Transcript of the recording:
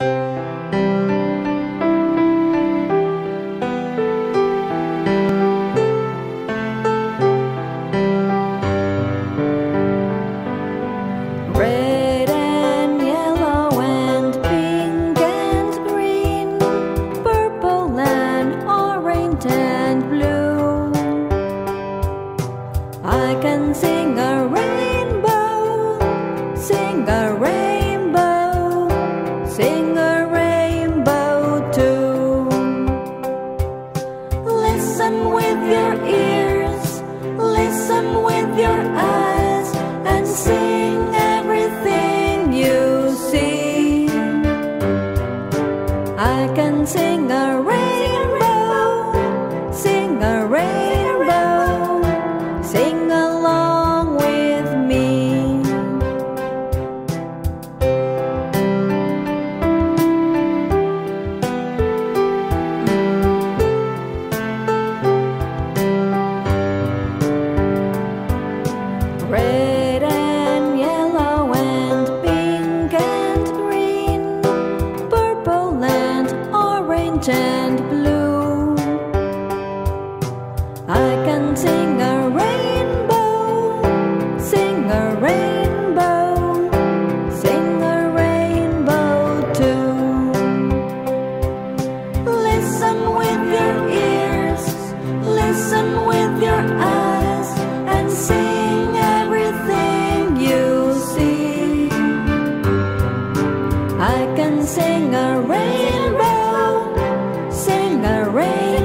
Red and yellow and pink and green, purple and orange and blue. I can sing sing a ring. and blue. I can sing a rainbow, sing a rainbow, sing a rainbow too. Listen with your ears, listen with your eyes, and sing everything you see. I can sing a rainbow rain.